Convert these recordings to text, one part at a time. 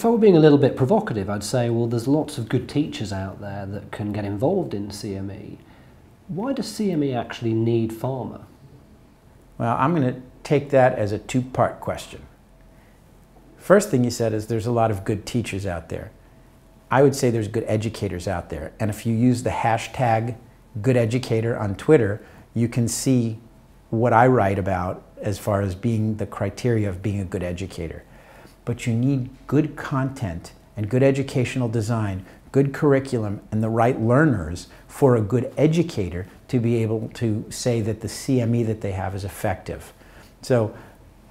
If I were being a little bit provocative, I'd say, well, there's lots of good teachers out there that can get involved in CME. Why does CME actually need pharma? Well, I'm going to take that as a two part question. First thing you said is there's a lot of good teachers out there. I would say there's good educators out there. And if you use the hashtag good educator on Twitter, you can see what I write about as far as being the criteria of being a good educator. But you need good content and good educational design, good curriculum, and the right learners for a good educator to be able to say that the CME that they have is effective. So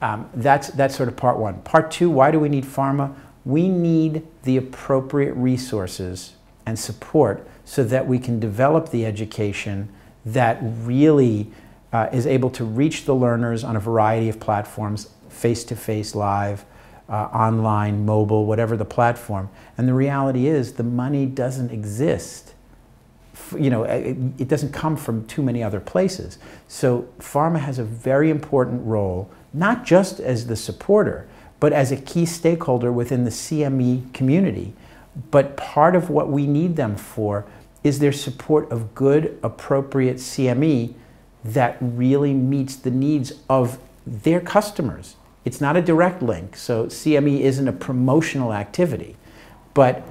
um, that's, that's sort of part one. Part two, why do we need pharma? We need the appropriate resources and support so that we can develop the education that really uh, is able to reach the learners on a variety of platforms, face-to-face, live, uh, online, mobile, whatever the platform. And the reality is the money doesn't exist. You know, it, it doesn't come from too many other places. So pharma has a very important role, not just as the supporter, but as a key stakeholder within the CME community. But part of what we need them for is their support of good, appropriate CME that really meets the needs of their customers. It's not a direct link, so CME isn't a promotional activity, but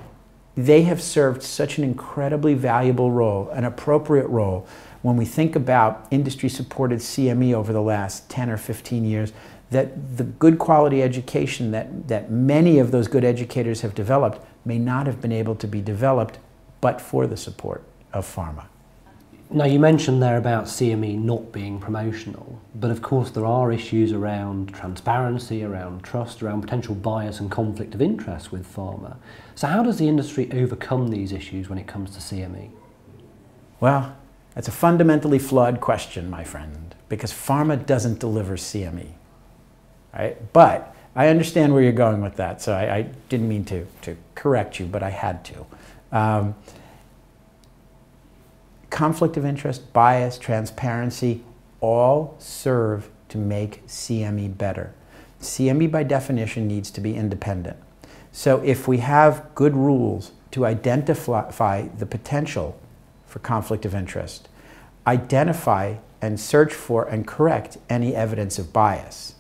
they have served such an incredibly valuable role, an appropriate role, when we think about industry supported CME over the last 10 or 15 years, that the good quality education that, that many of those good educators have developed may not have been able to be developed but for the support of pharma. Now, you mentioned there about CME not being promotional, but of course there are issues around transparency, around trust, around potential bias and conflict of interest with pharma. So, how does the industry overcome these issues when it comes to CME? Well, that's a fundamentally flawed question, my friend, because pharma doesn't deliver CME. Right? But I understand where you're going with that, so I, I didn't mean to, to correct you, but I had to. Um, conflict of interest, bias, transparency, all serve to make CME better. CME by definition needs to be independent. So if we have good rules to identify the potential for conflict of interest, identify and search for and correct any evidence of bias,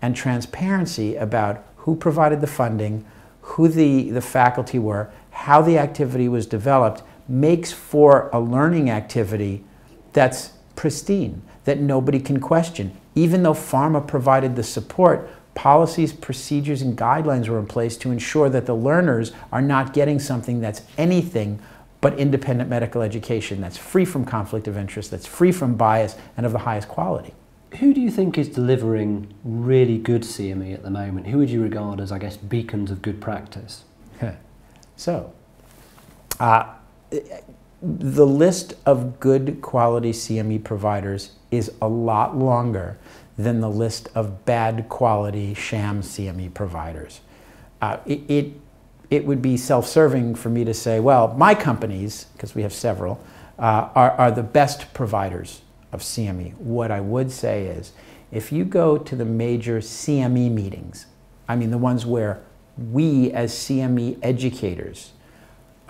and transparency about who provided the funding, who the, the faculty were, how the activity was developed, makes for a learning activity that's pristine, that nobody can question. Even though pharma provided the support, policies, procedures, and guidelines were in place to ensure that the learners are not getting something that's anything but independent medical education that's free from conflict of interest, that's free from bias, and of the highest quality. Who do you think is delivering really good CME at the moment? Who would you regard as, I guess, beacons of good practice? so, uh, the list of good quality CME providers is a lot longer than the list of bad quality sham CME providers. Uh, it, it, it, would be self-serving for me to say, well, my companies, because we have several, uh, are, are the best providers of CME. What I would say is, if you go to the major CME meetings, I mean the ones where we as CME educators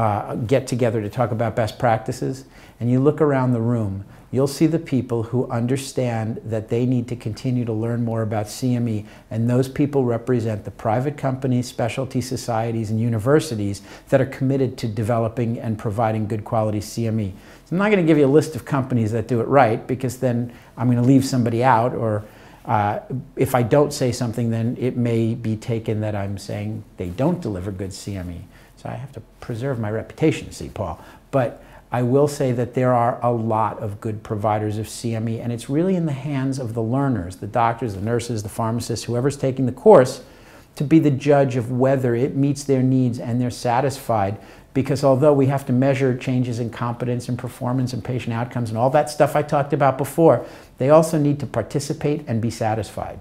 uh, get together to talk about best practices, and you look around the room, you'll see the people who understand that they need to continue to learn more about CME, and those people represent the private companies, specialty societies, and universities that are committed to developing and providing good quality CME. So I'm not going to give you a list of companies that do it right, because then I'm going to leave somebody out, or uh, if I don't say something, then it may be taken that I'm saying they don't deliver good CME. So I have to preserve my reputation, see, Paul. But I will say that there are a lot of good providers of CME, and it's really in the hands of the learners, the doctors, the nurses, the pharmacists, whoever's taking the course, to be the judge of whether it meets their needs and they're satisfied. Because although we have to measure changes in competence and performance and patient outcomes and all that stuff I talked about before, they also need to participate and be satisfied.